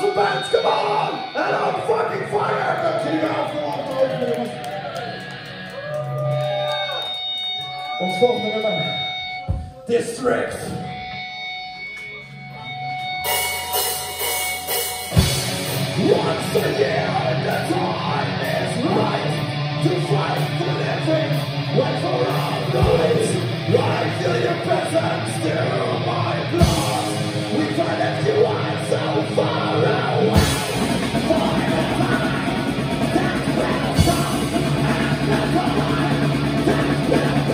come on! And on fucking fire! Dankjewel voor al het ogen, jongens. Ons volgende nummer. District. Once again. Yeah.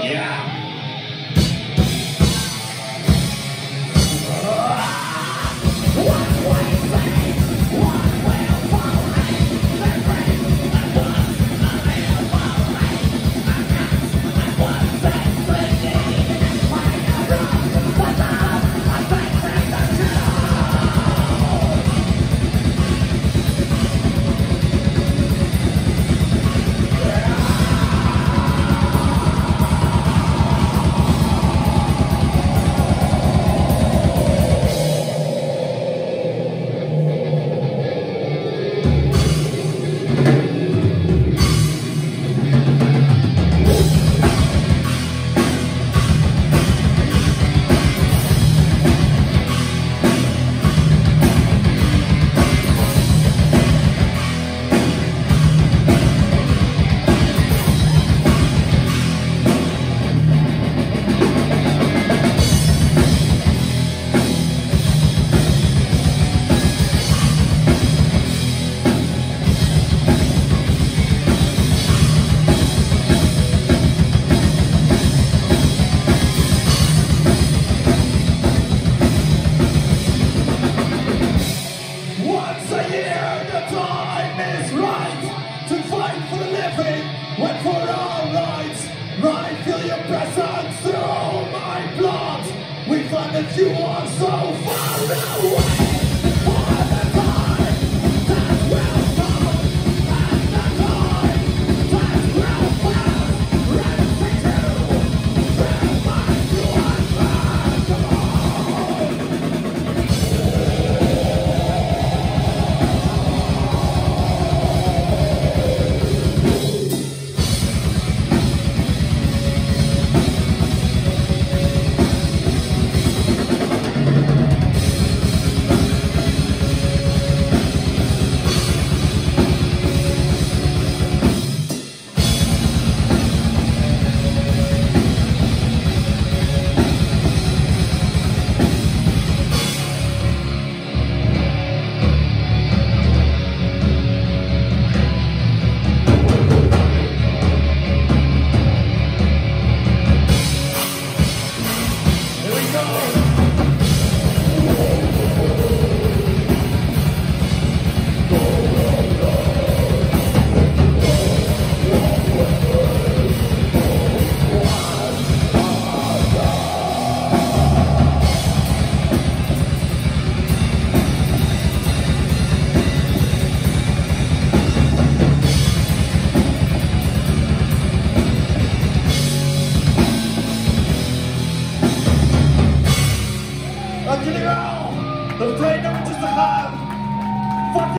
Yeah. if you are so far away.